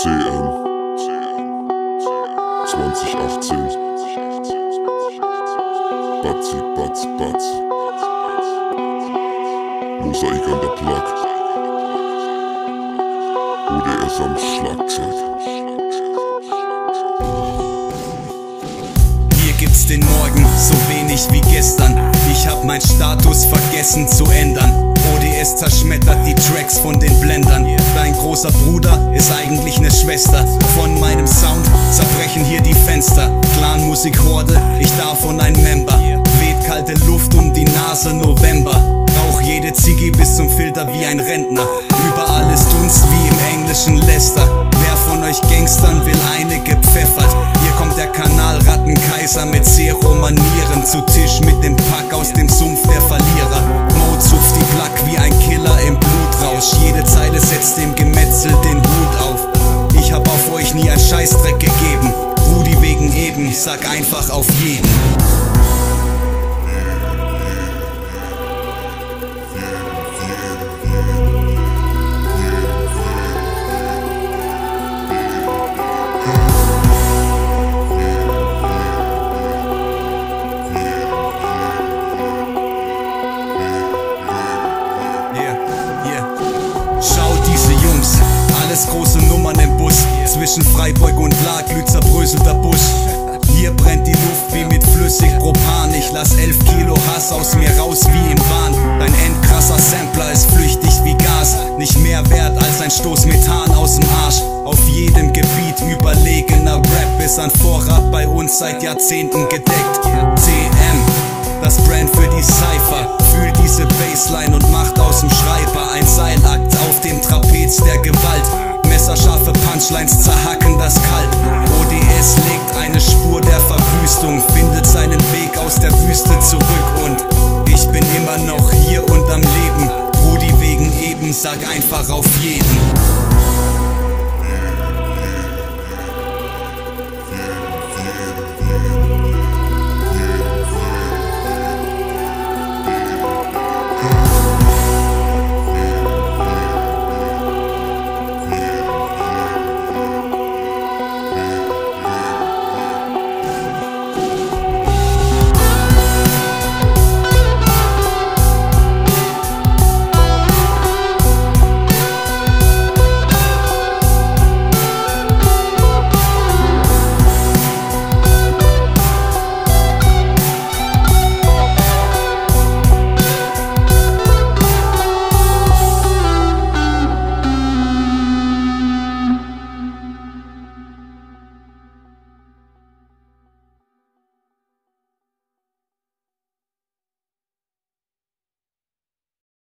CM 2018 Batzi, Batz, Batz Mosaik an der Plug ODS am Schlagzeug Hier gibt's den Morgen so wenig wie gestern. Ich hab mein Status vergessen zu ändern. ODS zerschmettert die Tracks von den Blendern. Großer Bruder ist eigentlich ne Schwester. Von meinem Sound zerbrechen hier die Fenster. Clanmusik Horde, ich davon ein Member. Weht kalte Luft um die Nase November. Rauch jede Ziggy bis zum Filter wie ein Rentner. Überall ist Dunst wie im englischen Leicester. Wer von euch Gangstern will eine gepfeffert? Hier kommt der Kanalrattenkaiser mit Zero-Manieren zu Tisch mit setzt dem Gemetzel den Hut auf. Ich hab auf euch nie ein Scheißdreck gegeben. Rudi wegen eben, sag einfach auf jeden. Alles große Nummern im Bus. Zwischen Freiburg und La zerbröselter Busch. Hier brennt die Luft wie mit flüssig Propan. Ich lass elf Kilo Hass aus mir raus wie im Wahn. Dein endkrasser Sampler ist flüchtig wie Gas. Nicht mehr wert als ein Stoß Methan aus dem Arsch. Auf jedem Gebiet überlegener Rap ist an Vorrat bei uns seit Jahrzehnten gedeckt. CM, das Brand für die Cypher. Fühl diese Bassline und macht aus dem Schreiber ein Seilakt auf dem Trapez der Gewalt. Messerscharfe Punchlines zerhacken das Kalb. ODS legt eine Spur der Verwüstung, findet seinen Weg aus der Wüste zurück und ich bin immer noch hier und am Leben. Rudi wegen eben, sag einfach auf jeden.